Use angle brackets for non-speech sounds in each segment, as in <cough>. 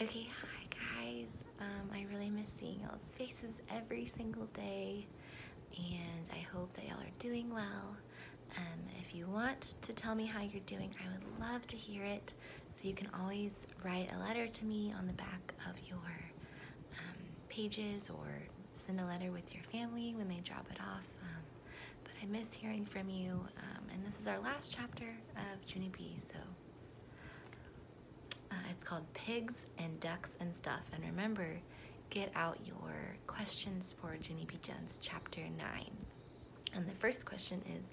Okay, hi guys. Um, I really miss seeing y'all's faces every single day, and I hope that y'all are doing well. Um, if you want to tell me how you're doing, I would love to hear it. So you can always write a letter to me on the back of your um, pages or send a letter with your family when they drop it off. Um, but I miss hearing from you, um, and this is our last chapter of Junie B, so uh, it's called Pigs and Ducks and Stuff. And remember, get out your questions for Junie B. Jones, chapter 9. And the first question is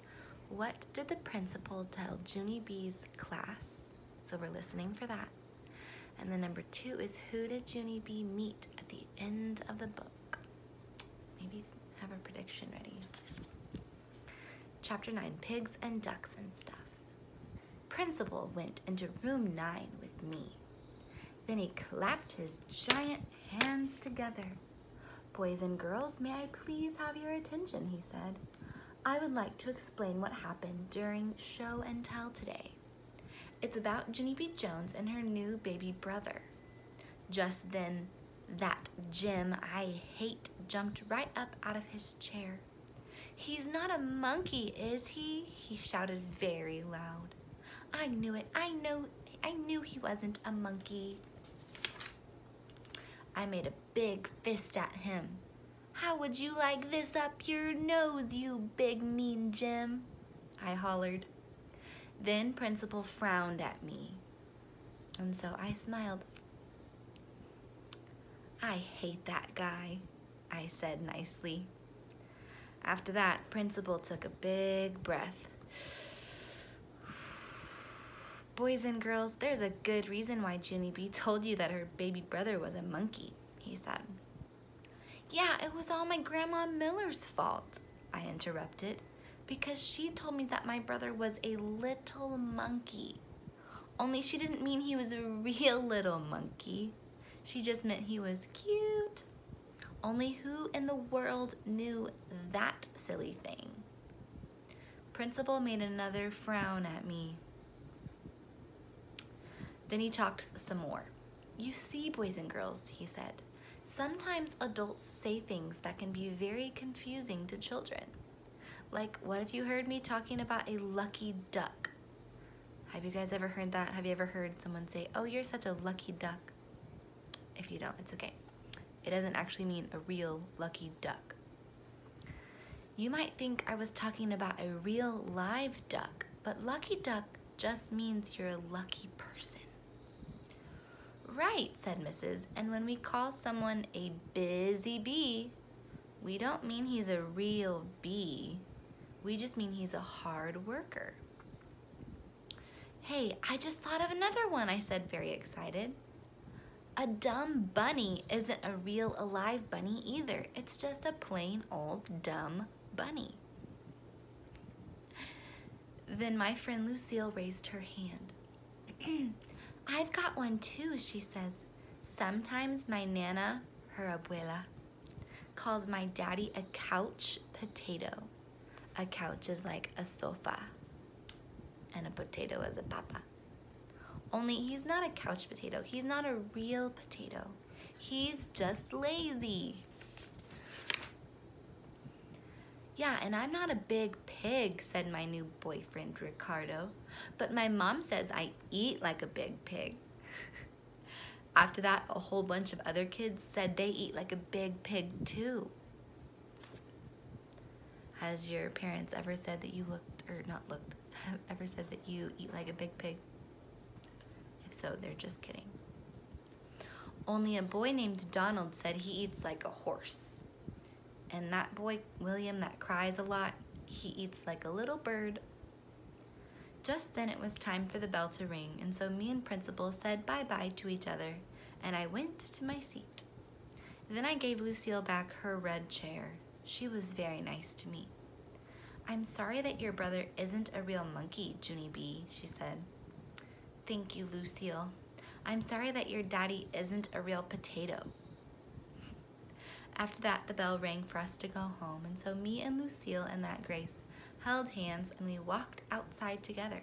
What did the principal tell Junie B's class? So we're listening for that. And then number two is Who did Junie B meet at the end of the book? Maybe have a prediction ready. Chapter 9 Pigs and Ducks and Stuff. Principal went into room 9 with me. Then he clapped his giant hands together. Boys and girls, may I please have your attention, he said. I would like to explain what happened during show and tell today. It's about Junie B. Jones and her new baby brother. Just then, that Jim I hate jumped right up out of his chair. He's not a monkey, is he? He shouted very loud. I knew it. I know I knew he wasn't a monkey. I made a big fist at him. How would you like this up your nose, you big mean Jim? I hollered. Then Principal frowned at me, and so I smiled. I hate that guy, I said nicely. After that, Principal took a big breath. Boys and girls, there's a good reason why Junie B told you that her baby brother was a monkey, he said. Yeah, it was all my Grandma Miller's fault, I interrupted, because she told me that my brother was a little monkey. Only she didn't mean he was a real little monkey. She just meant he was cute. Only who in the world knew that silly thing? Principal made another frown at me. Then he talked some more. You see, boys and girls, he said, sometimes adults say things that can be very confusing to children. Like, what if you heard me talking about a lucky duck? Have you guys ever heard that? Have you ever heard someone say, oh, you're such a lucky duck? If you don't, it's okay. It doesn't actually mean a real lucky duck. You might think I was talking about a real live duck, but lucky duck just means you're a lucky person. Right, said Mrs. And when we call someone a busy bee, we don't mean he's a real bee. We just mean he's a hard worker. Hey, I just thought of another one, I said, very excited. A dumb bunny isn't a real alive bunny either. It's just a plain old dumb bunny. Then my friend Lucille raised her hand. <clears throat> I've got one too, she says. Sometimes my nana, her abuela, calls my daddy a couch potato. A couch is like a sofa, and a potato is a papa. Only he's not a couch potato. He's not a real potato. He's just lazy. Yeah, and I'm not a big pig, said my new boyfriend, Ricardo. But my mom says I eat like a big pig. <laughs> After that, a whole bunch of other kids said they eat like a big pig too. Has your parents ever said that you looked, or not looked, <laughs> ever said that you eat like a big pig? If so, they're just kidding. Only a boy named Donald said he eats like a horse. And that boy, William, that cries a lot, he eats like a little bird. Just then it was time for the bell to ring, and so me and Principal said bye-bye to each other, and I went to my seat. Then I gave Lucille back her red chair. She was very nice to me. I'm sorry that your brother isn't a real monkey, Junie B, she said. Thank you, Lucille. I'm sorry that your daddy isn't a real potato, after that, the bell rang for us to go home, and so me and Lucille and that Grace held hands and we walked outside together.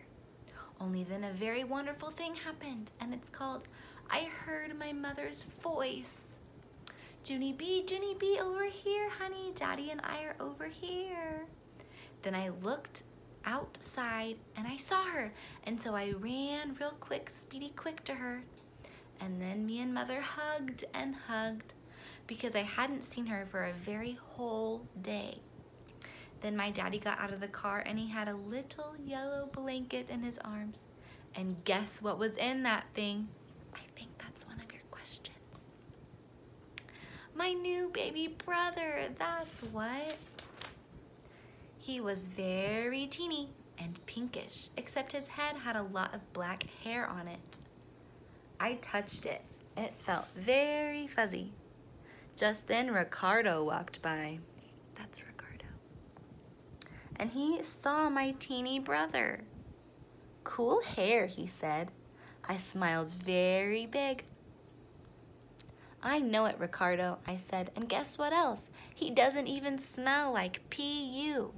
Only then a very wonderful thing happened, and it's called I heard my mother's voice. Junie B, Junie B, over here, honey. Daddy and I are over here. Then I looked outside and I saw her. And so I ran real quick, speedy quick to her. And then me and mother hugged and hugged because I hadn't seen her for a very whole day. Then my daddy got out of the car and he had a little yellow blanket in his arms. And guess what was in that thing? I think that's one of your questions. My new baby brother, that's what. He was very teeny and pinkish, except his head had a lot of black hair on it. I touched it. It felt very fuzzy. Just then Ricardo walked by. That's Ricardo. And he saw my teeny brother. Cool hair, he said. I smiled very big. I know it, Ricardo, I said, and guess what else? He doesn't even smell like P.U.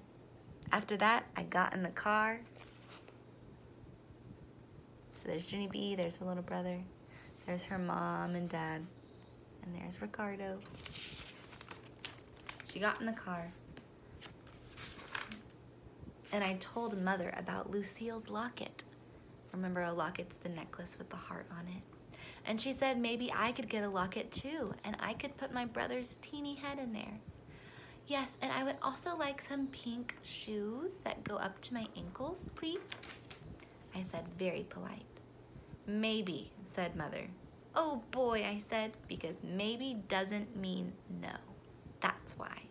After that, I got in the car. So there's Junie B, there's her little brother, there's her mom and dad, and there's Ricardo. She got in the car. And I told mother about Lucille's locket. Remember a locket's the necklace with the heart on it. And she said maybe I could get a locket too, and I could put my brother's teeny head in there. Yes, and I would also like some pink shoes that go up to my ankles, please. I said, very polite. Maybe, said mother. Oh boy, I said, because maybe doesn't mean no. That's why.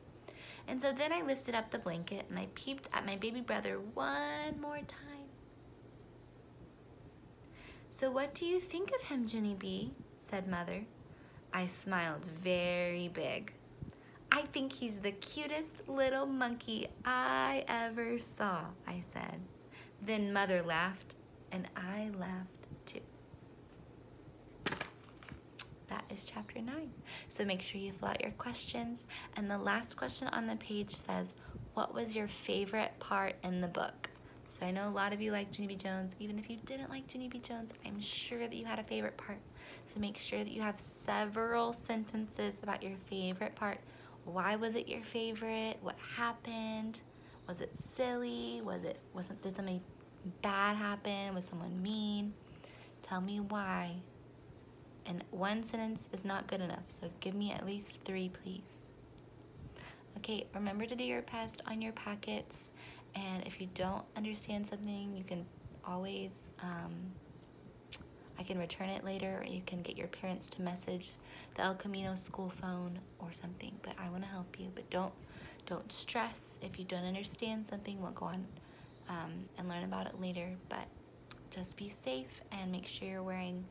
And so then I lifted up the blanket and I peeped at my baby brother one more time. So what do you think of him, Junie B? said mother. I smiled very big. I think he's the cutest little monkey I ever saw, I said. Then mother laughed, and I laughed too. That is chapter nine. So make sure you fill out your questions. And the last question on the page says, what was your favorite part in the book? So I know a lot of you like Junie B. Jones. Even if you didn't like Junie B. Jones, I'm sure that you had a favorite part. So make sure that you have several sentences about your favorite part why was it your favorite? What happened? Was it silly? Was it wasn't did something bad happen? Was someone mean? Tell me why. And one sentence is not good enough, so give me at least three, please. Okay, remember to do your best on your packets. And if you don't understand something, you can always um, I can return it later or you can get your parents to message the El Camino school phone or something. But I want to help you. But don't don't stress if you don't understand something. We'll go on um, and learn about it later. But just be safe and make sure you're wearing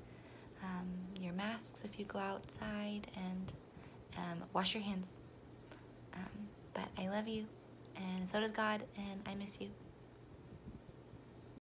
um, your masks if you go outside and um, wash your hands. Um, but I love you and so does God and I miss you.